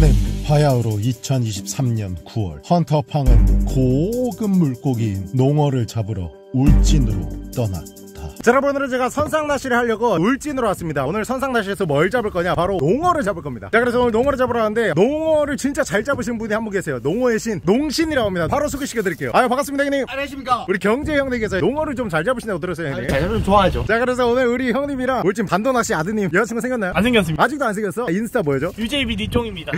해는 바야흐로 2023년 9월 헌터팡은 고급 물고기인 농어를 잡으러 울진으로 떠났다 자, 여러분 오늘은 제가 선상낚시를 하려고 울진으로 왔습니다 오늘 선상낚시에서 뭘 잡을 거냐 바로 농어를 잡을 겁니다 자 그래서 오늘 농어를 잡으러 왔는데 농어를 진짜 잘 잡으신 분이 한 분 계세요 농어의 신 농신이라고 합니다 바로 소개시켜 드릴게요 아유 반갑습니다 형님 안녕하십니까 우리 경제 형님께서 농어를 좀 잘 잡으신다고 들었어요 형님 잘 잡으면 좋아하죠 자 그래서 오늘 우리 형님이랑 울진 반도낚시 아드님 여자친구 생겼나요? 안 생겼습니다. 아직도 안 생겼어? 인스타 뭐죠? UJB 니종입니다.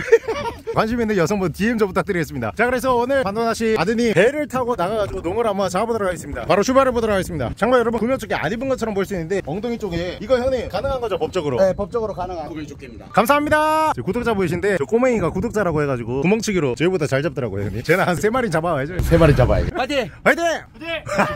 관심 있는 여성분 DM 좀 부탁드리겠습니다. 자, 그래서 오늘 반도나시 아드님 배를 타고 나가가지고 농어를 한번 잡아보도록 하겠습니다. 바로 출발해 보도록 하겠습니다. 장관 여러분, 구면 쪽에 안 입은 것처럼 보일 수 있는데 엉덩이 쪽에 이거 형님 가능한 거죠 법적으로? 네 법적으로 가능한 구글 조끼입니다 감사합니다. 저 구독자 보이신데 저 꼬맹이가 구독자라고 해가지고 구멍치기로 저희보다 잘 잡더라고요 형님. 쟤는 한세 마리 잡아와야죠. 세 마리 잡아야지 파이팅 화이팅!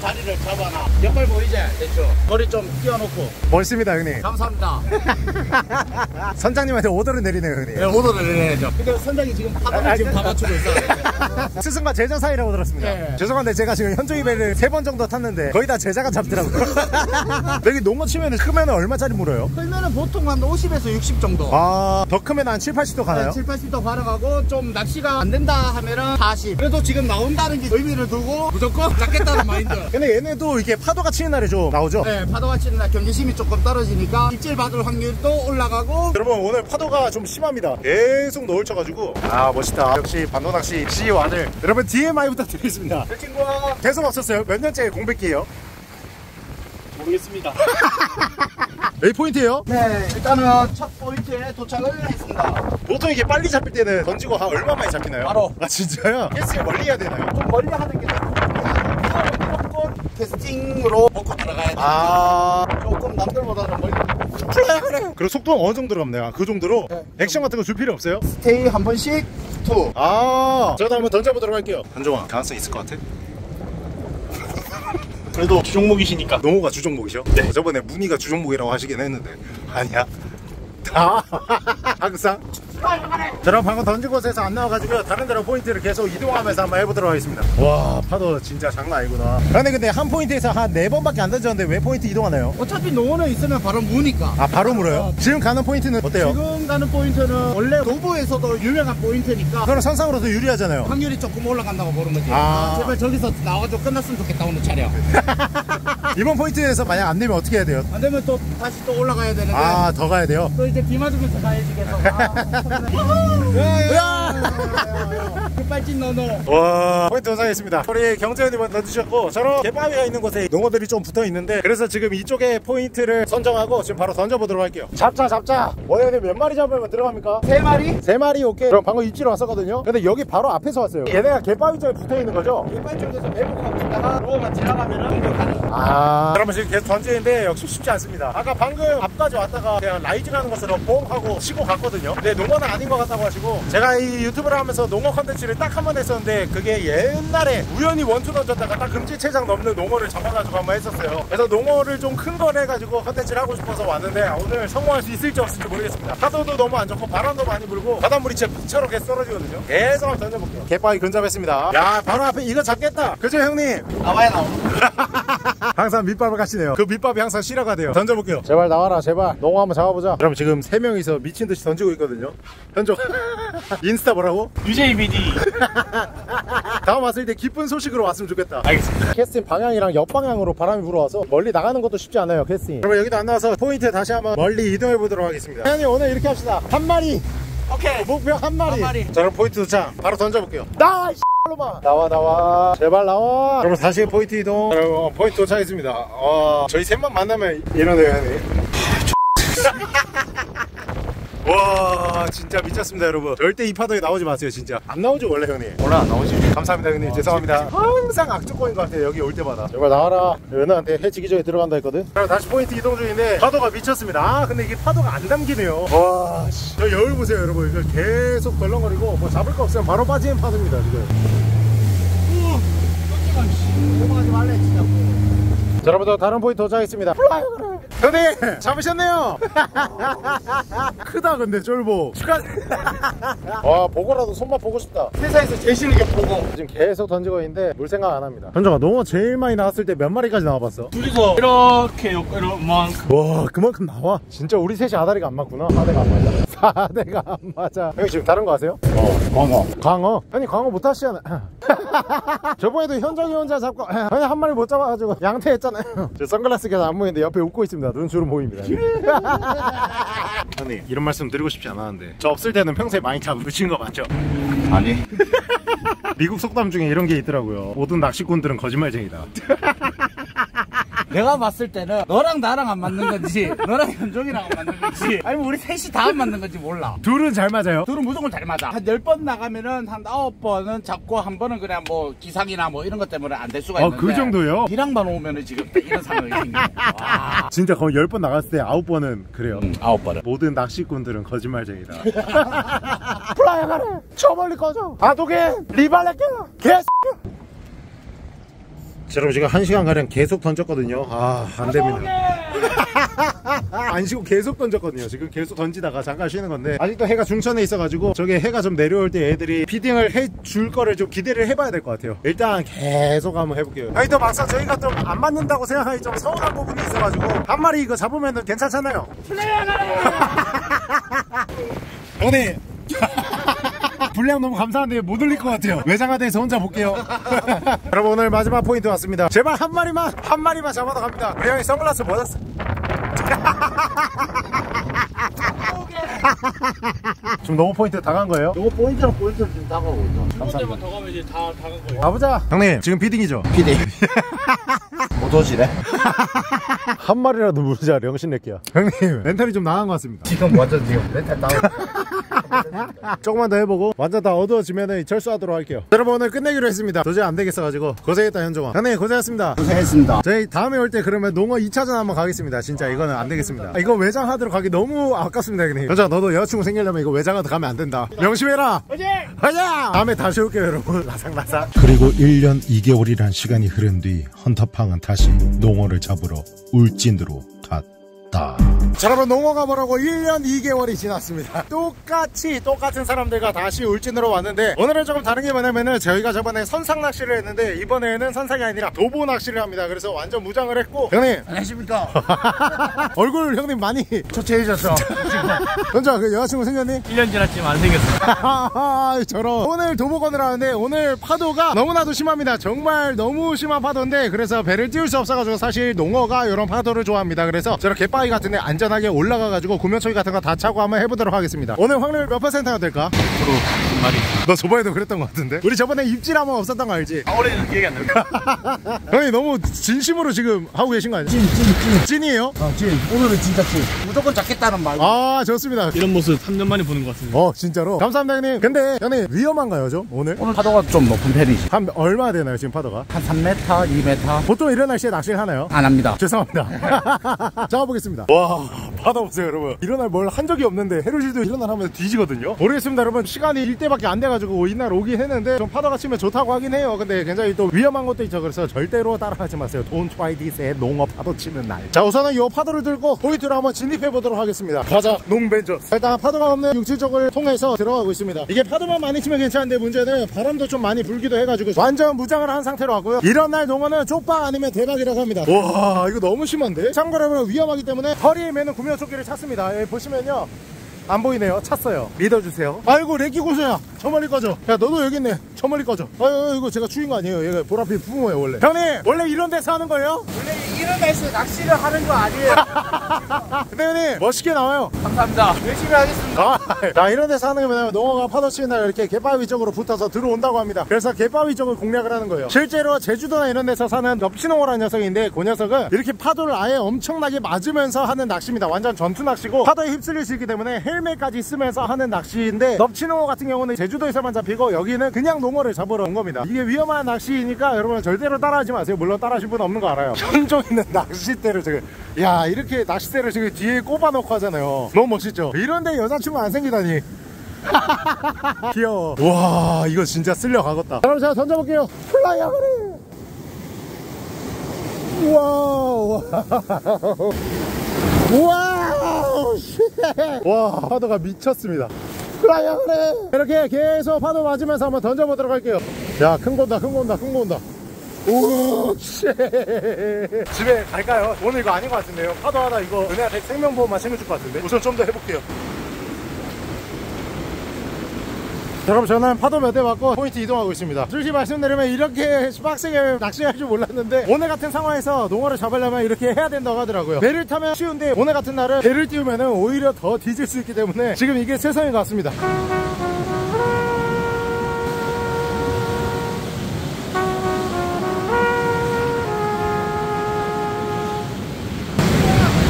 다리를 잡아놔 옆발 보이지 대충 머리 좀 띄워놓고 멋있습니다 형님. 감사합니다 선장님한테 오더를 내리네요 형님. 네 오더를 내려야죠 근데 선장이 지금 파도를 지금 다 맞추고 있어요 스승과 제자 사이라고 들었습니다. 네. 죄송한데 제가 지금 현조이 배를 세번 정도 탔는데 거의 다 제자가 잡더라고요. 여기 농어 치면 크면 얼마짜리 물어요? 끌면은 보통 한 50에서 60 정도. 아, 더 크면 한 7, 80도 가나요? 7, 80도 가능하고 좀 낚시가 안 된다 하면은 40 그래도 지금 나온다는 게 의미를 두고 무조건 잡겠다는 마인드. 근데 얘네도 이게 파도가 치는 날에 좀 나오죠? 네 파도가 치는 날 경계심이 조금 떨어지니까 입질 받을 확률도 올라가고. 여러분 오늘 파도가 좀 심합니다. 계속 노을 쳐가지고. 아 멋있다. 역시 반도 낚시 CEO 아들 여러분 DMI 부탁드리겠습니다. 그 친구와. 계속 없었어요? 몇 년째 공백기예요? 모르겠습니다. A포인트예요? 네 일단은 첫 포인트에 도착을 했습니다 보통 이게 빨리 잡힐 때는 던지고 한 얼마 만에 잡히나요? 바로. 아 진짜요? 캐스팅 멀리 해야 되나요? 좀 멀리 하는 게 무조건 캐스팅으로 먹고 들어가야 돼. 아 조금 남들보다는 멀리. 그리고 속도는 어느 정도로 갑나요? 아, 그 정도로? 네. 액션 같은 거 줄 필요 없어요? stay 한 번씩 투. 아 저도 한번 던져보도록 할게요 한종아 가능성 있을 것 같아? 그래도 주종목이시니까. 농어가 주종목이죠? 네. 저번에 문희가 주종목이라고 하시긴 했는데 아니야. 아 항상. 저랑 방금 던진 곳에서 안 나와가지고 다른 데로 포인트를 계속 이동하면서 한번 해보도록 하겠습니다. 와 파도 진짜 장난 아니구나. 근데 근데 한 포인트에서 한네 번밖에 안 던졌는데 왜 포인트 이동하나요? 어차피 농어는 있으면 바로 무니까. 아 바로 물어요? 지금 가는 포인트는 어때요? 지금 가는 포인트는 원래 노부에서도 유명한 포인트니까 그럼 선상으로도 유리하잖아요. 확률이 조금 올라간다고 보는 거지. 아. 제발 저기서 나와가지고 끝났으면 좋겠다 오늘 촬영. 이번 포인트에서 만약 안 되면 어떻게 해야 돼요? 안 되면 또 다시 또 올라가야 되는데. 아 더 가야 돼요? 또 이제 비 맞으면서 가야지 계속. 아, 급발진 너너. 와 포인트 도착했습니다 우리 경제원님은 던지셨고 저런 갯바위가 있는 곳에 농어들이 좀 붙어 있는데 그래서 지금 이쪽에 포인트를 선정하고 지금 바로 던져보도록 할게요 잡자 잡자 오늘 몇 마리 잡으면 들어갑니까? 세 마리? 세 마리 오케이 그럼 방금 입지로 왔었거든요 근데 여기 바로 앞에서 왔어요 얘네가 갯바위 쪽에 붙어 있는 거죠? 급발 쪽에서 매복하고 있다가 농어만 지나가면은 공격하는. 아 그러면 지금 계속 던지는데 역시 쉽지 않습니다. 아까 방금 앞까지 왔다가 그냥 rising 하는 것처럼 뽕 하고 치고 갔거든요. 근데 농어는 아닌 것 같다고 하시고 제가 이 유튜브를 하면서 농어 컨텐츠를 딱 한 번 했었는데 그게 옛날에 우연히 원투 던졌다가 딱 금지체장 넘는 농어를 잡아가지고 한 번 했었어요. 그래서 농어를 좀 큰 걸 해가지고 컨텐츠를 하고 싶어서 왔는데 오늘 성공할 수 있을지 없을지 모르겠습니다. 파도도 너무 안 좋고 바람도 많이 불고 바닷물이 진짜 비처럼 계속 떨어지거든요. 계속 한번 던져볼게요. 갯바위 근접했습니다. 야 바로 앞에 이거 잡겠다. 그죠 형님? 나와야 나오. 항상 밑밥을 까시네요. 그 밑밥이 항상 실화가 돼요. 던져볼게요. 제발 나와라 제발. 농어 한번 잡아보자. 여러분 지금 3명이서 미친듯이 던지고 있거든요. 현종. 인스타 뭐라고? UJBD. 다음 왔을 때 기쁜 소식으로 왔으면 좋겠다. 알겠습니다. 캐스팅 방향이랑 옆방향으로 바람이 불어와서 멀리 나가는 것도 쉽지 않아요 캐스팅. 그러면 여기도 안 나와서 포인트 다시 한번 멀리 이동해 보도록 하겠습니다. 형님 오늘 이렇게 합시다. 한 마리. 오케이. 목표 한 마리, 한 마리. 자 그럼 포인트 도착. 바로 던져볼게요. 나와 놈아 나와 나와. 제발 나와. 여러분 다시 포인트 이동. 여러분 포인트 도착했습니다. 와 저희 셋만 만나면 이러네요 형님 와 진짜 미쳤습니다 여러분. 절대 이 파도에 나오지 마세요 진짜. 안 나오죠 원래 형님. 원래 안 나오지. 감사합니다 형님. 죄송합니다. 항상 악조건인 것 같아요 여기 올 때마다. 제발 나와라. 연아한테 해지기 전에 들어간다 했거든. 그럼 다시 포인트 이동 중인데 파도가 미쳤습니다. 아 근데 이게 파도가 안 담기네요. 와 저 여울 보세요 여러분. 이거 계속 덜렁거리고 뭐 잡을 거 없으면 바로 빠지는 파도입니다 지금. 넘어가지 말래 진짜. 자, 여러분들 다른 포인트 도착했습니다 형님 잡으셨네요 크다 근데 쫄보 축하 와 보고라도 손맛 보고 싶다 회사에서 제일 싫은 게 보고. 지금 계속 던지고 있는데 물 생각 안 합니다 현정아 농어 제일 많이 나왔을 때 몇 마리까지 나와봤어? 둘이서 이렇게 이렇게만큼. 와 그만큼 나와 진짜 우리 셋이 아다리가 안 맞구나 아다리가 안 맞다 자대가 안 맞아 형님 지금 다른 거 아세요? 어 광어 광어? 아니 광어 못 하시잖아요 저번에도 현정이 혼자 잡고 아니 한 마리 못 잡아가지고 양태했잖아요. 저 선글라스 계속 안 보이는데 옆에 웃고 있습니다. 눈 주름 보입니다. 형님 이런 말씀 드리고 싶지 않았는데. 저 없을 때는 평소에 많이 잡으신 거 맞죠? 아니. 미국 속담 중에 이런 게 있더라고요. 모든 낚시꾼들은 거짓말쟁이다 내가 봤을 때는 너랑 나랑 안 맞는 건지 너랑 현종이랑 안 맞는 건지 아니면 우리 셋이 다 안 맞는 건지 몰라 둘은 잘 맞아요 둘은 무조건 잘 맞아 한 10번 나가면은 한 9번은 잡고 한 번은 그냥 뭐 기상이나 뭐 이런 것 때문에 안 될 수가 아, 있는데 그 정도요? 니랑만 오면은 지금 딱 이런 상황이 와 진짜 거의 10번 나갔을 때 9번은 그래요 음, 아홉 번은 모든 낚시꾼들은 거짓말쟁이다. 플라이 가래. 저 멀리 꺼져. 아도게 리발레게 개. 여러분 지금 한 시간 가량 계속 던졌거든요. 아 안 됩니다. 안 쉬고 계속 던졌거든요. 지금 계속 던지다가 잠깐 쉬는 건데 아직도 해가 중천에 있어가지고 저게 해가 좀 내려올 때 애들이 feeding을 해줄 거를 좀 기대를 해봐야 될 것 같아요. 일단 계속 한번 해볼게요. 아니 또 막상 저희가 좀 안 맞는다고 생각하기 좀 서운한 부분이 있어가지고 한 마리 이거 잡으면 괜찮잖아요. 오늘 분량 너무 감사한데 못 올릴 것 같아요. 외장하드에서 혼자 볼게요. 여러분 오늘 마지막 포인트 왔습니다. 제발 한 마리만 한 마리만 잡아도 갑니다. 우리 형이 선글라스 벗었어. 지금 너무 포인트 다 간 거예요? 요거 포인트랑 포인트를 지금 다가오고 있어 한번만 더 가면 이제 다 다 간 거예요. 가보자. 형님 지금 feeding이죠? 피디 못 오지래 한 마리라도 물자 명신 낼게요 형님 멘탈이 좀 나간 것 같습니다. 지금 완전 지금 멘탈 다운 조금만 더 해보고 완전 다 어두워지면 철수하도록 할게요. 여러분 오늘 끝내기로 했습니다. 도저히 안 되겠어가지고 고생했다 현종아. 형님 고생했습니다. 고생했습니다. 저희 다음에 올 때 그러면 농어 2차전 한번 가겠습니다. 진짜 이거는 안 되겠습니다. 아, 이거 외장 하드로 가기 너무 아깝습니다 형님. 현종아 너도 여자친구 생기려면 이거 외장 하드 가면 안 된다. 명심해라! 가자 다음에 다시 올게요 여러분. 라상라상 그리고 1년 2개월이란 시간이 흐른 뒤 헌터팡은 다시 농어를 잡으러 울진으로 갔다. 자, 여러분 농어가 뭐라고 1년 2개월이 지났습니다. 똑같이 똑같은 사람들과 다시 울진으로 왔는데 오늘은 조금 다른 게 뭐냐면은 저희가 저번에 선상 낚시를 했는데 이번에는 선상이 아니라 도보 낚시를 합니다. 그래서 완전 무장을 했고 형님. 안녕하십니까? 얼굴 형님 많이 초췌해졌어. 현자 그 여자친구 생겼니? 1년 지났지만 안. 하하하, 저런. 오늘 도보건을 하는데 오늘 파도가 너무나도 심합니다. 정말 너무 심한 파도인데 그래서 배를 띄울 수 없어가지고 사실 농어가 이런 파도를 좋아합니다. 그래서 저런 하와이 같은 데 안전하게 올라가가지고 구명초기 같은 거 다 차고 한번 해보도록 하겠습니다 오늘 확률 몇 퍼센트가 될까? 어. 말이야 너 저번에도 그랬던 거 같은데? 우리 저번에 입질 한번 없었던 거 알지? 아 올해는 기억이 안 난다 형님 너무 진심으로 지금 하고 계신 거 아니야? 찐찐찐. 찐이에요? 어찐. 오늘은 진짜 찐. 무조건 잡겠다는 말아 좋습니다. 이런 모습 3년 만에 보는 거 같은데. 어 진짜로? 감사합니다 형님. 근데 형님 위험한가요 좀 오늘? 오늘 파도가 좀 높은 편이지. 한 얼마 되나요 지금 파도가? 한 3m 2m 보통 이런 날씨에 낚시를 하나요? 안 합니다. 죄송합니다. 잡아보겠습니다. 와 바다 보세요 여러분. 일어날 뭘 한 적이 없는데 해루질도 이런 날 하면 뒤지거든요. 모르겠습니다 여러분. 시간이 일대 밖에 안 돼가지고, 이날 오긴 했는데, 좀 파도가 치면 좋다고 하긴 해요. 근데 굉장히 또 위험한 것도 있죠. 그래서 절대로 따라하지 마세요. Don't try this at 농어 파도 치는 날. 자, 우선은 이 파도를 들고, 포인트로 한번 진입해 보도록 하겠습니다. 가자, 농벤져. 일단 파도가 없는 육지 쪽을 통해서 들어가고 있습니다. 이게 파도만 많이 치면 괜찮은데, 문제는 바람도 좀 많이 불기도 해가지고, 완전 무장을 한 상태로 왔고요. 이런 날 농어는 쪽박 아니면 대박이라고 합니다. 와, 이거 너무 심한데? 참고로 위험하기 때문에 허리에 매는 구명조끼를 찼습니다. 여기 보시면요. 안 보이네요. 찼어요. 믿어주세요. 아이고, 레기 고소야. 저 멀리 꺼져. 야, 너도 여기 있네. 저 멀리 꺼져. 아유, 이거 제가 추인 거 아니에요. 얘가 보라빛 부모예요, 원래. 형님, 원래 이런 데서 하는 거예요? 원래 이런 날씨에 낚시를 하는 거 아니에요 근데 형님, 멋있게 나와요. 감사합니다 열심히 하겠습니다 아, 자, 이런 데서 하는 게 뭐냐면 농어가 파도 치는 날 이렇게 갯바위 쪽으로 붙어서 들어온다고 합니다. 그래서 갯바위 쪽을 공략을 하는 거예요. 실제로 제주도나 이런 데서 사는 넙치농어라는 녀석인데 그 녀석은 이렇게 파도를 아예 엄청나게 맞으면서 하는 낚시입니다. 완전 전투 낚시고 파도에 휩쓸릴 수 있기 때문에 헬멧까지 쓰면서 하는 낚시인데 넙치농어 같은 경우는 제주도에서만 잡히고 여기는 그냥 농어를 잡으러 온 겁니다. 이게 위험한 낚시이니까 여러분 절대로 따라하지 마세요. 물론 따라하실 분 없는 거 알아요. 현종 있는 낚싯대를 지금 야 이렇게 낚싯대를 지금 뒤에 꼽아놓고 하잖아요. 너무 멋있죠? 이런데 여자친구 안 생기다니. 귀여워. 와, 이거 진짜 쓸려 가겠다. 여러분, 제가 던져볼게요. 플라이 하거리. Wow. Wow. Shit. 와, 파도가 미쳤습니다. 플라이 하거리. 이렇게 계속 파도 맞으면서 한번 던져보도록 할게요. 야, 큰거 온다, 큰거 온다, 큰거 온다. 오, shit. 집에 갈까요? 오늘 이거 아닌 것 같은데요. 파도 하다 이거 은혜한테 생명보험만 챙겨줄 것 같은데. 우선 좀 더 해볼게요. 여러분 저는 파도 몇 대 맞고 포인트 이동하고 있습니다. 솔직히 말씀드리면 이렇게 빡세게 낚시할 줄 몰랐는데 오늘 같은 상황에서 농어를 잡으려면 이렇게 해야 된다고 하더라고요. 배를 타면 쉬운데 오늘 같은 날은 배를 띄우면 오히려 더 뒤질 수 있기 때문에 지금 이게 최선인 것 같습니다.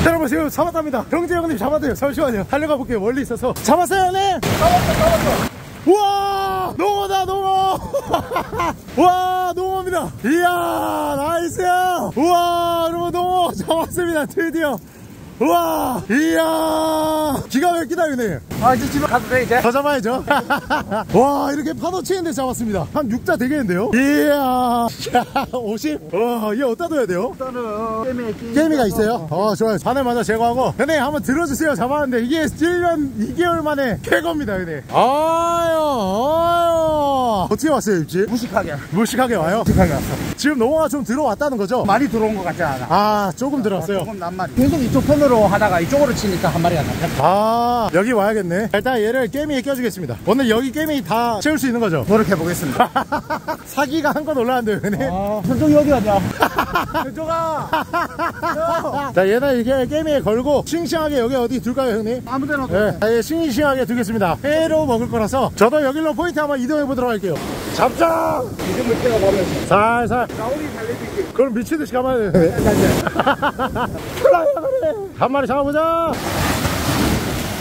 여러분 지금 잡았답니다. 경재 형님 잡았대요. 잠시만요. 달려가 볼게요. 멀리 있어서. 잡았어요 형님? 잡았어 잡았어 우와 농어다 농어. 와 농어입니다. 이야 nice 우와 여러분 농어 잡았습니다. 드디어 우와 이야 기가 막히다 형님. 아 이제 집에 가도 돼 이제? 더 잡아야죠. 와 이렇게 파도 치는데 잡았습니다. 한 6자 되겠는데요? 이야. 50? 와얘 어디다 둬야 돼요? 일단은 게임에 끼 게임이가 있어요? 어 좋아요. 바늘 먼저 제거하고 형님 한번 들어주세요. 잡았는데 이게 1년 2개월 만에 캐겁니다 형님. 아유 아유. 어떻게 왔어요 입지? 무식하게. 무식하게 와요? 무식하게 왔어. 지금 농어가 좀 들어왔다는 거죠? 많이 들어온 것 같지 않아? 아 조금 들어왔어요. 조금 낱말이. 계속 이쪽 편으로 하다가 이쪽으로 치니까 한 마리가 잡혔다 아 여기 와야겠네 일단 얘를 게임에 껴주겠습니다 오늘 여기 게임이 다 채울 수 있는 거죠? 노력해 보겠습니다 사기가 한 건 올라왔는데요 형님 아 현종이 어디 가냐 현종아 자 얘는 이게 게임에 걸고 싱싱하게 여기 어디 둘까요 형님? 아무데나 네, 아예 싱싱하게 두겠습니다. 회로 먹을 거라서 저도 여기로 포인트 한번 이동해 보도록 할게요. 잡자! 이제 물때가 가면 살살. 나오리 달래줄게 그럼 미치듯이 가만히. 한 마리 잡아보자.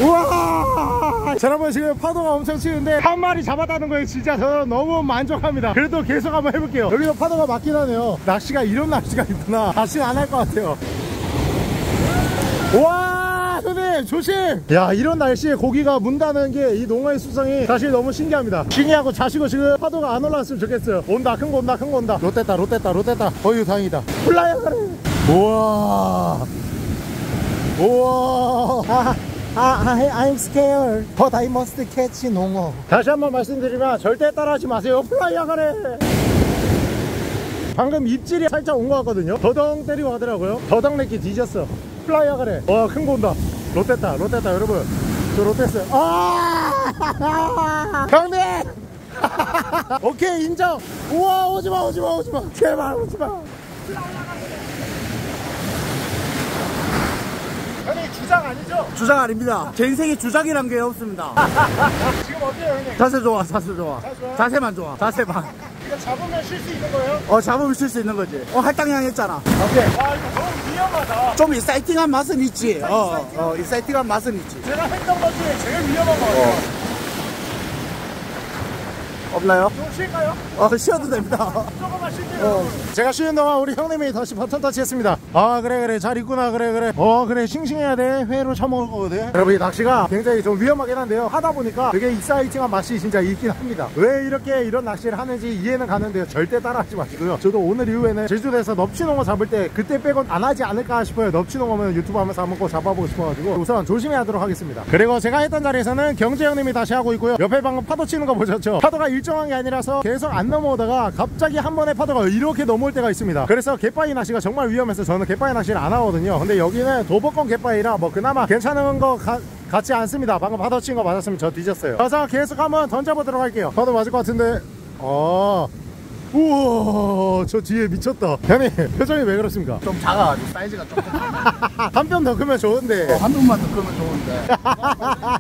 우와! 자, 여러분 지금 파도가 엄청 치는데 한 마리 잡았다는 거에 진짜 저는 너무 만족합니다. 그래도 계속 한번 해볼게요. 여기도 파도가 맞긴 하네요. 낚시가 이런 낚시가 있구나. 다시는 안 할 것 같아요. 와 선생님 조심 야 이런 날씨에 고기가 문다는 게 이 농어의 습성이 사실 너무 신기합니다 신기하고 자시고 지금 파도가 안 올라왔으면 좋겠어요 온다 큰 거 온다 큰 거 온다 좆됐다 좆됐다 좆됐다 어휴 다행이다 플라이어 가래 우와 우와. 아, 아, I, I'm scared but I must catch 농어. 다시 한번 말씀드리면 절대 따라하지 마세요. 플라이어 가래. 방금 입질이 살짝 온 것 같거든요. 더덩 때리고 가더라고요. 더덩 내기 뒤졌어. 플라이어 가래. 와큰 거 온다. 롯데타 롯데타 여러분. 저 좆됐어. 아! 형님 오케이 인정. 우와 오지마 오지마 오지마. 제발 오지마. 형님 주작 아니죠? 주작 아닙니다. 제 인생에 주작이란 게 없습니다. 지금 어때요 형님? 자세 좋아 자세 좋아. 자세? 자세만 좋아 자세만. 이거 잡으면 쉴 수 있는 거예요? 어 잡으면 쉴 수 있는 거지. 어 할당량 했잖아. 오케이. 와 이거 너무 위험하다. 좀 exciting한 맛은 있지. 어, 어 exciting한 맛은 있지. 제가 했던 것 중에 제일 위험한 거 같아요 없나요? 좀 쉴까요? 어 쉬어도 됩니다. 조금만 쉴게요. 제가 쉬는 동안 우리 형님이 다시 바통 터치했습니다. 아 그래 그래. 잘 있구나. 그래 그래. 어 그래. 싱싱해야 돼. 회로 처먹을 거거든. 여러분 이 낚시가 굉장히 좀 위험하긴 한데요. 하다 보니까 되게 exciting한 맛이 진짜 있긴 합니다. 왜 이렇게 이런 낚시를 하는지 이해는 가는데요. 절대 따라하지 마시고요. 저도 오늘 이후에는 제주도에서 넙치농어 잡을 때 그때 빼곤 안 하지 않을까 싶어요. 넙치농어면 유튜브 하면서 한번 꼭 잡아보고 싶어가지고 우선 조심히 하도록 하겠습니다. 그리고 제가 했던 자리에서는 경재 형님이 다시 하고 있고요. 옆에 방금 파도 치는 거 보셨죠? 파도가 일정한 게 아니라서 계속 안 넘어오다가 갑자기 한 번에 파도가 이렇게 넘어올 때가 있습니다. 그래서 갯바위 낚시가 정말 위험해서 저는 갯바위 낚시를 안 하거든요. 근데 여기는 도보권 갯바위라 뭐 그나마 괜찮은 거 가- 같지 않습니다. 방금 파도 친 거 맞았으면 저 뒤졌어요. 그래서 계속 한번 던져보도록 할게요. 파도 맞을 것 같은데. 어 우와 저 뒤에 미쳤다. 형님 표정이 왜 그렇습니까? 좀 작아가지고 사이즈가 조금 한 뼘 더 크면 좋은데. 한 뼘만 더 크면 좋은데.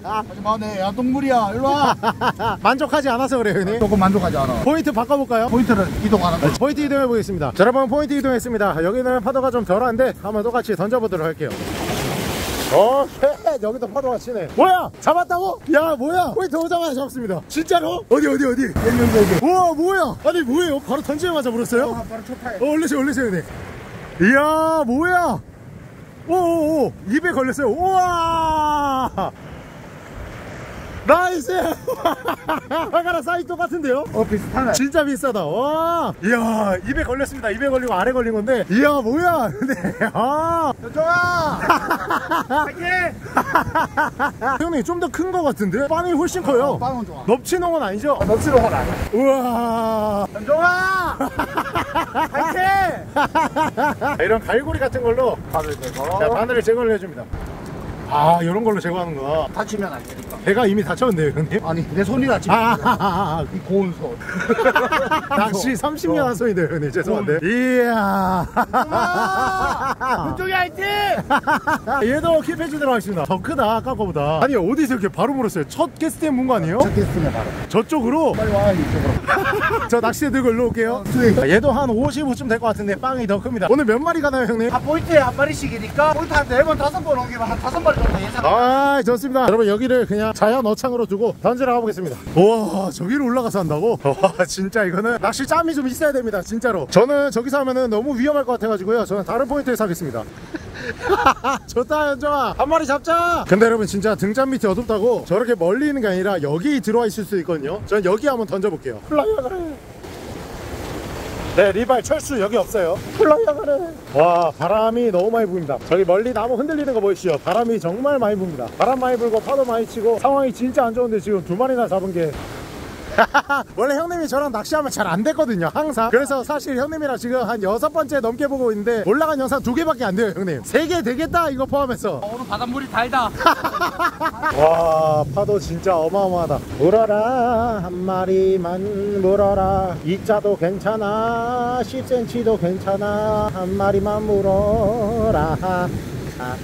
하지마 내 야 동물이야. 일로와. 만족하지 않아서 그래요 형님? 조금 만족하지 않아. 포인트 바꿔볼까요? 포인트를 이동하는 거. 포인트 이동해 보겠습니다. 자, 여러분 포인트 이동했습니다. 여기는 파도가 좀 덜한데 한번 똑같이 던져보도록 할게요. 어, shit! 여기도 파도가 치네. 뭐야? 잡았다고? 야, 뭐야? 포인트 오자마자 잡습니다. 진짜로? 어디, 어디, 어디? 우와, 뭐야? 아니, 뭐예요? 바로 던지자마자 물었어요? 아, 바로 첫 타요 어, 올리세요, 올리세요, 형님. 이야, 뭐야? 오오오, 입에 걸렸어요. 우와! Nice! 아까랑 사이즈 똑같은데요? 어 비슷하네 진짜 비슷하다. 와. 이야, 입에 걸렸습니다. 입에 걸리고 아래 걸린 건데. 이야, 뭐야. 근데, 아. 좋아 형님, 좀 더 큰 거 같은데? 빵이 훨씬 커요. 빵은 좋아 넙치농어는 아니죠? 넙치농언 아니야 우와. 현종아 화이팅 이런 갈고리 같은 걸로 밥을 대고 자, 바늘을 제거를 해줍니다. 아 이런 걸로 제거하는구나 다치면 안 되니까. 배가 이미 다쳤는데요 형님 아니 내 손이 다치면 아, 안 아, 아, 돼. 이 고운 손. 아, 낚시 30년 한 손인데요 형님 죄송한데 이야 그쪽이 화이팅! 얘도 킵해주도록 하겠습니다 더 크다 아까 거보다 아니 어디서 이렇게 바로 물었어요 첫 게스트에 문거 아니에요? 됐으면 바로. 저쪽으로 빨리 와 이쪽으로. 저 낚시대 들고 일로 올게요 수익. 얘도 한 55쯤 될 것 같은데 빵이 더 큽니다 오늘 몇 마리 가나요 형님? 아 포인트에 한 마리씩이니까 포인트 한네번 다섯 번 옮기면 한 다섯 마리 정도 예상. 아 좋습니다 여러분 여기를 그냥 자연 어창으로 두고 던지러 가보겠습니다. 우와 저기로 올라가서 한다고? 와 진짜 이거는 낚시 짬이 좀 있어야 됩니다 진짜로. 저는 저기서 하면은 너무 위험할 것 같아가지고요. 저는 다른 포인트에서 하겠습니다. 좋다 현정아. 한 마리 잡자. 근데 여러분 진짜 등잔 밑이 어둡다고 저렇게 멀리 있는 게 아니라 여기 들어와 있을 수 있거든요. 전 여기 한번 던져볼게요. 플라이어 그래 네 리발 철수 여기 없어요. 플라이어 그래. 와 바람이 너무 많이 붑니다. 저기 멀리 나무 흔들리는 거 보이시죠? 바람이 정말 많이 붑니다. 바람 많이 불고 파도 많이 치고 상황이 진짜 안 좋은데 지금 두 마리나 잡은 게 원래 형님이 저랑 낚시하면 잘 안 됐거든요 항상. 그래서 사실 형님이랑 지금 한 여섯 번째 넘게 보고 있는데 올라간 영상 두 개밖에 안 돼요 형님. 세 개 되겠다 이거 포함해서. 오늘 바닷물이 달다. 와 파도 진짜 어마어마하다. 물어라 한 마리만 물어라. 이자도 괜찮아 10cm도 괜찮아. 한 마리만 물어라. 아, 아,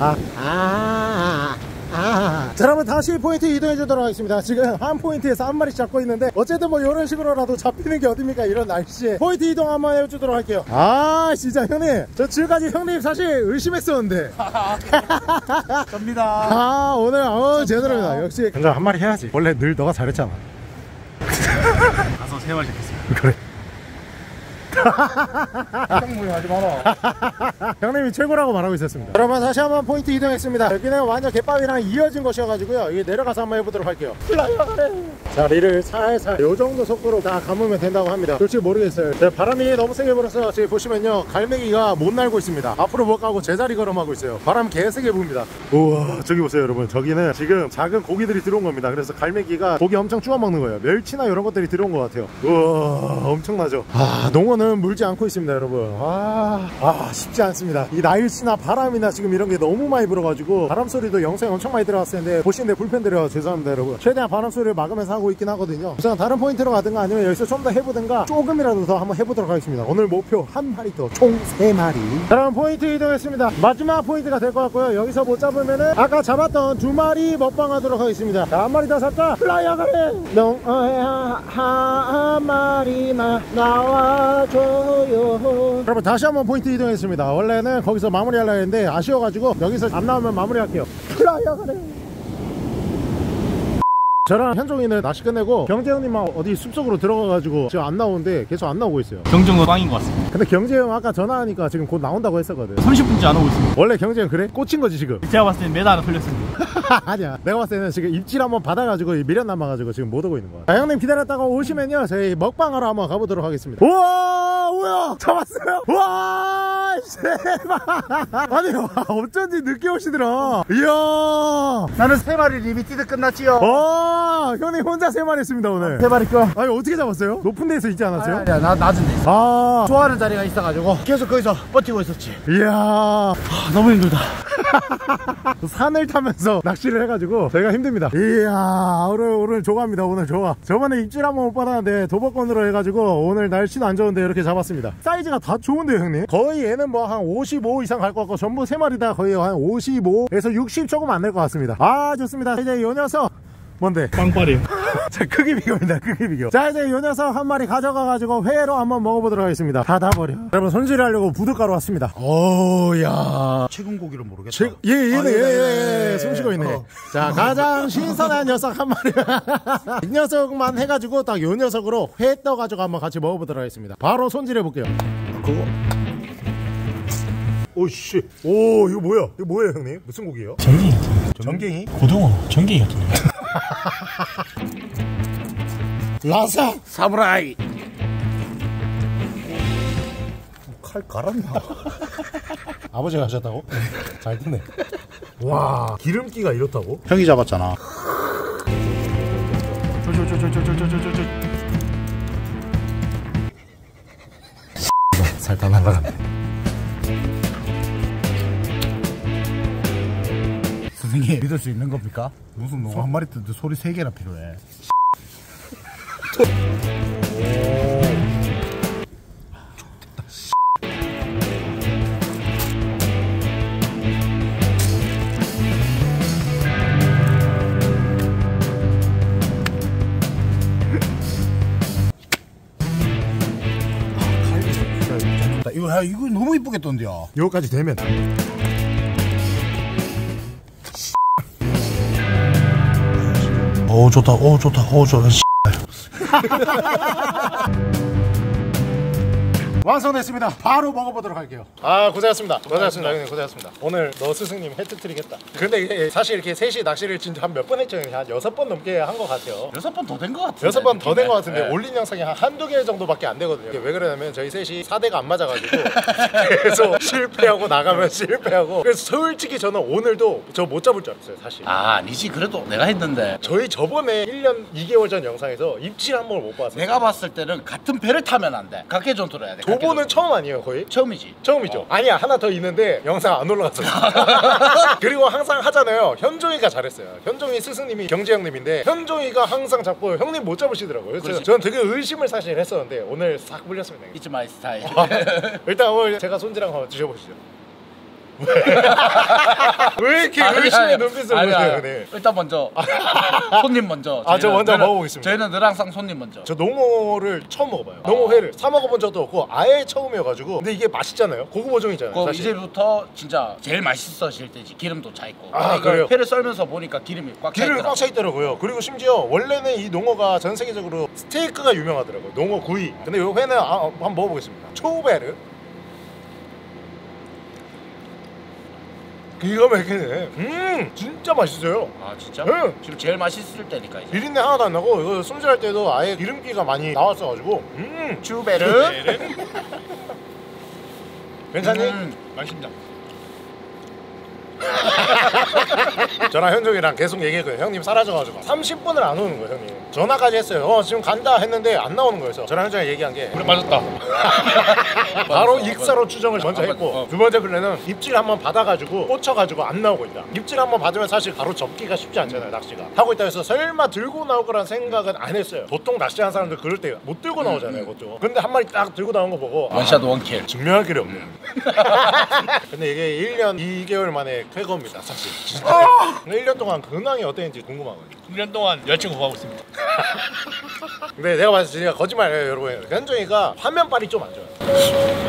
아, 아. 자 여러분 다시 포인트 이동해 주도록 하겠습니다. 지금 한 포인트에서 한 마리씩 잡고 있는데 어쨌든 뭐 이런 식으로라도 잡히는 게 어딥니까? 이런 날씨에 포인트 이동 한번 해주도록 할게요. 아 진짜 형님 저 지금까지 형님 사실 의심했었는데. 접니다. 아 오늘 어 제대로입니다. 역시. 근데 한 마리 해야지. 원래 늘 너가 잘했잖아. 가서 세 마리 잡겠습니다. 그래 형무이 하지 마라. 형님이 최고라고 말하고 있었습니다. 여러분 다시 한번 포인트 이동했습니다. 여기는 완전 갯바위랑 이어진 곳이어가지고요. 이게 내려가서 한번 해보도록 할게요. 자 리를 살살 요 정도 속도로 다 감으면 된다고 합니다. 솔직히 모르겠어요. 네, 바람이 너무 세게 불어서 지금 보시면요. 갈매기가 못 날고 있습니다. 앞으로 못 가고 제자리 걸음하고 있어요. 바람 개세게 붑니다. 우와 저기 보세요 여러분. 저기는 지금 작은 고기들이 들어온 겁니다. 그래서 갈매기가 고기 엄청 쪼아 먹는 거예요. 멸치나 이런 것들이 들어온 것 같아요. 우와 엄청나죠? 아 농어는 물지 않고 있습니다 여러분. 아, 아 쉽지 않습니다. 이 날씨나 바람이나 지금 이런 게 너무 많이 불어가지고 바람 소리도 영상에 엄청 많이 들어갔을 텐데 보시는데 불편드려 죄송합니다 여러분. 최대한 바람 소리를 막으면서 하고 있긴 하거든요. 우선 다른 포인트로 가든가 아니면 여기서 좀 더 해보든가 조금이라도 더 한번 해보도록 하겠습니다. 오늘 목표 한 마리 더 총 세마리. 그럼 포인트 이동했습니다. 마지막 포인트가 될 것 같고요. 여기서 못 잡으면은 아까 잡았던 두 마리 먹방 하도록 하겠습니다. 자 한 마리 더 잡자. 플라이어 가래 농어야 한 마리만 나와 줘요. 여러분 다시 한번 포인트 이동했습니다. 원래는 거기서 마무리 하려고 했는데 아쉬워가지고 여기서 안 나오면 마무리 할게요. 플라이어 가래 저랑 현종이는 낚시 끝내고 경재 형님만 어디 숲속으로 들어가가지고 지금 안 나오는데 계속 안 나오고 있어요. 경재 형도 꽝인 것 같습니다. 근데 경재 형 아까 전화하니까 지금 곧 나온다고 했었거든. 30분째 안 오고 있습니다. 원래 경재 형 그래? 꽂힌 거지 지금. 제가 봤을 땐 메탈 하나 털렸습니다. 아니야. 내가 봤을 때는 지금 입질 한번 받아가지고 미련 남아가지고 지금 못 오고 있는 거야. 자, 형님 기다렸다가 오시면요. 저희 먹방하러 한번 가보도록 하겠습니다. 우와 잡았다고요! 잡았어요! 와! 와 제발 아니 와, 어쩐지 늦게 오시더라 이야 나는 세 마리 limited 끝났지요. 와 형님 혼자 세 마리 했습니다 오늘 세 마리 거. 아니 어떻게 잡았어요? 높은 데에서 있지 않았어요? 아니야 나 낮은 데 있어. 아 좋아하는 자리가 있어가지고 계속 거기서 버티고 있었지. 이야 아, 너무 힘들다. 산을 타면서 낚시를 해가지고 저희가 힘듭니다 이야 오늘 오늘 좋아합니다 오늘 좋아 저번에 입질 한번 못 받았는데 도박권으로 해가지고 오늘 날씨도 안 좋은데 이렇게 잡았습니다 사이즈가 다 좋은데요 형님 거의 얘는 뭐 한 55 이상 갈 것 같고 전부 세 마리 다 거의 한 55에서 60 조금 안 될 것 같습니다 아 좋습니다 이제 요 녀석 뭔데? 빵빠리요. 자 크기 비교입니다 크기 비교 자 이제 요 녀석 한 마리 가져가가지고 회로 한번 먹어보도록 하겠습니다 닫아버려 여러분 손질하려고 부둣가루 왔습니다 오야 최근 고기를 모르겠다. 제, 예, 얘네, 아, 예, 예, 예, 예, 예, 숨 쉬고 있네. 어. 자, 가장 신선한 녀석 한 마리. 이 녀석만 해가지고 딱 요 녀석으로 회 떠가지고 한번 같이 먹어보도록 하겠습니다. 바로 손질해볼게요. 그거. 오씨. 오 이거 뭐야? 이거 뭐예요 형님? 무슨 고기예요? 전갱이. 전갱이? 고등어. 전갱이 같은데 라사! 사무라이. 칼 갈았나? 아버지가 하셨다고? 네. 잘 드네. 와 기름기가 이렇다고? 형이 잡았잖아. 살다 날라갔네. 선생님 믿을 수 있는 겁니까? 무슨 농어 한 마리 뜨는데 소리 세 개나 필요해. 아, 이거 야, 이거 너무 이쁘게 떴는데요. 요거까지 되면 오 좋다. 오 좋다. 오 좋다. 완성됐습니다. 바로 먹어보도록 할게요. 아 고생했습니다. 고생했습니다. 형님 고생했습니다. 오늘 너 스승님 해트트릭 했다. 근데 사실 이렇게 셋이 낚시를 진짜 한 몇 번 했죠? 한 여섯 번 넘게 한 것 같아요. 여섯 번 더 된 것 같아. 여섯 번 더 된 것 같은데 네. 올린 영상이 한 한두 개 정도밖에 안 되거든요. 왜 그러냐면 저희 셋이 사대가 안 맞아가지고 계속 실패하고 나가면 실패하고 그래서 솔직히 저는 오늘도 저 못 잡을 줄 알았어요 사실. 아 아니지 그래도 내가 했는데 저희 저번에 1년 2개월 전 영상에서 입질 한 번을 못 봤어요. 내가 봤을 때는 같은 배를 타면 안 돼. 각계 전투를 해야 돼. 전투. 처음 아니에요 거의? 처음이지. 처음이죠. 어. 아니야 하나 더 있는데 영상 안 올라갔어요. 그리고 항상 하잖아요. 현종이가 잘했어요. 현종이 스승님이 경재 형님인데 현종이가 항상 잡고 형님 못 잡으시더라고요. 그래서. 저는 되게 의심을 사실 했었는데 오늘 싹 풀렸습니다. It's my style. 일단 오늘 제가 손질한 거 드셔보시죠. 왜 이렇게 아니, 의심의 눈빛을 보세요? 네. 일단 먼저 손님 먼저. 아, 저 먼저 늘- 먹어보겠습니다. 저희는 늘 항상 손님 먼저. 저 농어를 처음 먹어봐요. 농어회를 사 먹어본 적도 없고 아예 처음이어가지고 근데 이게 맛있잖아요. 고급 어종이잖아요. 이제부터 진짜 제일 맛있어질 때지 기름도 차 있고. 아, 이거 그래요? 회를 썰면서 보니까 기름이 꽉차 기름이 있더라고. 꽉차 있더라고요. 그리고 심지어 원래는 이 농어가 전 세계적으로 스테이크가 유명하더라고요. 농어 구이. 근데 이 회는 아, 한번 먹어보겠습니다. 초베르. 기가 막히네. 음, 진짜 맛있어요. 아 진짜? 응. 지금 제일 맛있을 때니까 이제. 비린내 하나도 안 나고 이거 손질할 때도 아예 기름기가 많이 나왔어가지고 음, 쭈베르. 괜찮니? 음. 맛있습니다. 저랑 현종이랑 계속 얘기했거든요. 형님 사라져가지고 30분을 안 오는 거예요, 형님. 전화까지 했어요. 어, 지금 간다 했는데 안 나오는 거예요. 저랑 현종이 얘기한 게 그래 맞았다. 바로 익사로 추정을 먼저 아, 했고 어. 두 번째 플랜은 입질 한번 받아가지고 꽂혀가지고 안 나오고 있다. 입질 한번 받으면 사실 바로 접기가 쉽지 않잖아요, 낚시가. 하고 있다 해서 설마 들고 나올 거란 생각은 안 했어요. 보통 낚시하는 사람들 그럴 때 못 들고 나오잖아요, 그것도. 근데 한 마리 딱 들고 나온 거 보고 아, 원샷 원킬. 증명할 길이 없네요. 근데 이게 1년 2개월 만에 쾌거입니다, 사실. 진짜. 1년 동안 근황이 어땠는지 궁금하거든요. 1년 동안 여자친구 구하고 있습니다. 근데 내가 봤을 때 진짜 거짓말이에요, 여러분. 현정이가 화면빨이 좀 안 좋아요.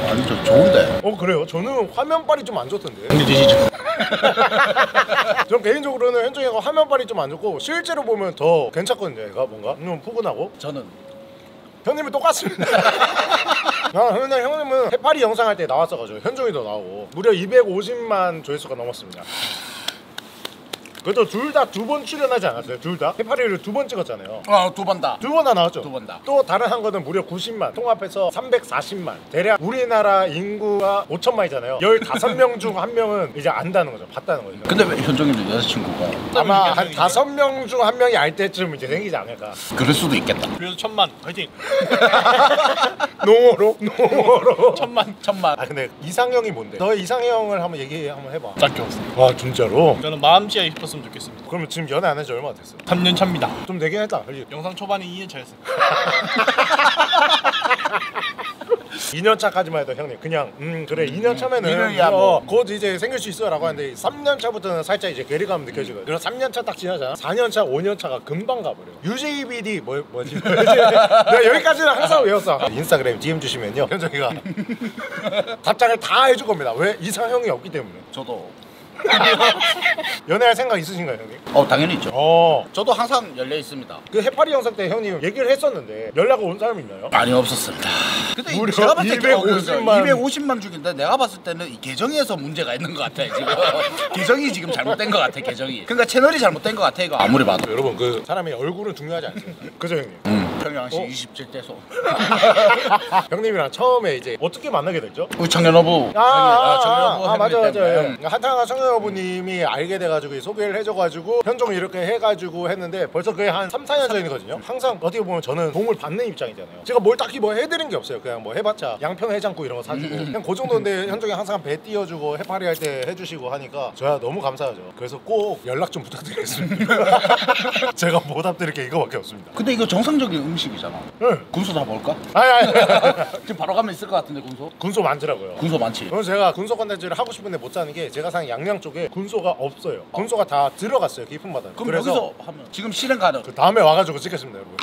아니 저 좋은데. 어 그래요? 저는 화면빨이 좀 안 좋던데. 근데 드시죠. 전 개인적으로는 현정이가 화면빨이 좀 안 좋고 실제로 보면 더 괜찮거든요. 얘가 뭔가 좀 푸근하고 저는 형님이 똑같습니다. 아, 근데 형님은 해파리 영상 할 때 나왔어가지고 현종이도 나오고 무려 250만 조회수가 넘었습니다. 그래도 둘 다 두 번 출연하지 않았어요? 둘 다? 해파리를 두 번 찍었잖아요. 어두 번 다. 두 번 다 나왔죠? 두 번 다. 또 다른 한 거는 무려 90만 통합해서 340만 대략 우리나라 인구가 5천만이잖아요 15명 중 한 명은 이제 안다는 거죠 봤다는 거죠 근데 왜 현종이도 여자친구가? 아마 한 다섯 명 중 한 명이 알 때쯤 이제 생기지 않을까 그럴 수도 있겠다. 그래도 천만 화이팅. 농어로? 농어로 천만. 천만. 아 근데 이상형이 뭔데? 너의 이상형을 한번 얘기 한번 해봐 짝게 없습니다. 와 진짜로? 저는 마음씨가 이 뻤으면 좋겠습니다. 그러면 지금 연애 안 한 지 얼마 됐어? 3년 차입니다. 좀 되긴 했다 그지? 영상 초반에 2년 차였습니다. 2년 차까지만 해도 형님 그냥 음 그래 2년 차면은 어, 뭐. 곧 이제 생길 수 있어 라고 하는데 3년 차부터는 살짝 이제 괴리감이 느껴지거든 그래서 3년 차 딱 지나잖아 4년 차 5년 차가 금방 가버려 UJBD 뭐, 뭐지 내가 여기까지는 항상 외웠어 인스타그램 DM 주시면요 현정이가 답장을 다 해줄 겁니다 왜 이상형이 없기 때문에 저도. 연애할 생각 있으신가요 형님? 어 당연히 있죠. 어. 저도 항상 열려 있습니다. 그 해파리 영상 때 형님 얘기를 했었는데 연락 온 사람 있나요? 많이 없었습니다. 근데 무려 제가 봤을 때 250만. 250만 중인데 내가 봤을 때는 이 계정에서 문제가 있는 것 같아 지금. 계정이 지금 잘못된 것 같아 계정이. 그러니까 채널이 잘못된 것 같아 이거 아무리 봐도. 여러분 그 사람의 얼굴은 중요하지 않습니다 그죠 형님? 음, 평양시 어? 27대 소. 형님이랑 처음에 이제 어떻게 만나게 됐죠? 우리 청년어부. 아, 아, 아, 청년어부 아, 아, 맞아 맞아. 예. 한탕한 청년 시청자분님이 알게 돼가지고 소개를 해줘가지고 현종 이렇게 해가지고 했는데 벌써 그게 한 3, 4년 전이거든요 항상 어떻게 보면 저는 도움을 받는 입장이잖아요 제가 뭘 딱히 뭐 해드린 게 없어요 그냥 뭐 해봤자 양평 해장국 이런 거 사주고 그냥 그 정도인데 현종이 항상 배 띄워주고 해파리 할 때 해주시고 하니까 저야 너무 감사하죠 그래서 꼭 연락 좀 부탁드리겠습니다 제가 보답드릴 게 이거밖에 없습니다 근데 이거 정상적인 음식이잖아. 응. 군소 다 먹을까? 아니 아니 지금 바로 가면 있을 것 같은데 군소? 군소 많더라고요 군소 많지. 그래서 제가 군소 컨텐츠를 하고 싶은데 못 사는 게 제가 사는 양양 쪽에 군소가 없어요. 군소가 다 들어갔어요 깊은 바다에. 그럼 그래서 여기서 하면 지금 실행 가능. 그 다음에 와가지고 찍겠습니다 여러분.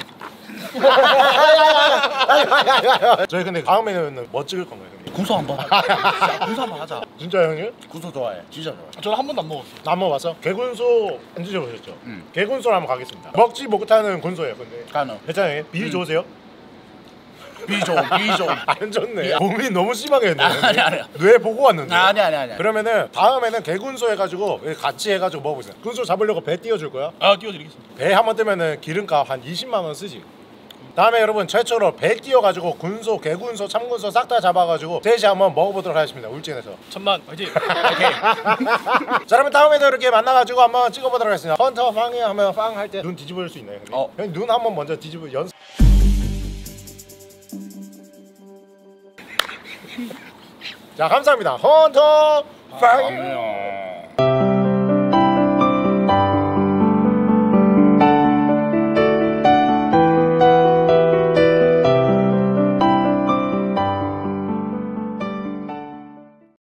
저희 근데 다음에는 뭐 찍을 건가요 형님? 군소 한번. 하자. 군소 한번 하자. 진짜 형님? 군소 좋아해. 진짜 좋아해. 저는 한 번도 안 먹었어요. 나 한번 와서 개군소 안 드셔보셨죠? 응. 개군소로 한번 가겠습니다. 먹지 못하는 군소예요 근데. 가능. 괜찮아요? 비 좋으세요? 비좀 비좀. 안 좋네. 고민 너무 심하게 했네. 아니, 아니. 뇌 보고 왔는데. 아니 아니 아니. 그러면은 다음에는 개군소 해가지고 같이 해가지고 먹어보세요. 군소 잡으려고 배 띄워줄 거야? 아 띄워드리겠습니다. 배 한번 뜨면은 기름값 한 20만 원 쓰지. 다음에 여러분 최초로 배 띄워가지고 군소, 개군소, 참군소 싹 다 잡아가지고 셋이 한번 먹어보도록 하겠습니다. 울진에서. 천만 화이팅. 오케이. 자 그러면 다음에도 이렇게 만나가지고 한번 찍어보도록 하겠습니다. 헌터 빵이 하면 빵 할 때 눈 뒤집을 수 있나요? 형님? 어. 형님 눈 한번 먼저 뒤집어 연습. 자 감사합니다. 헌터 빵.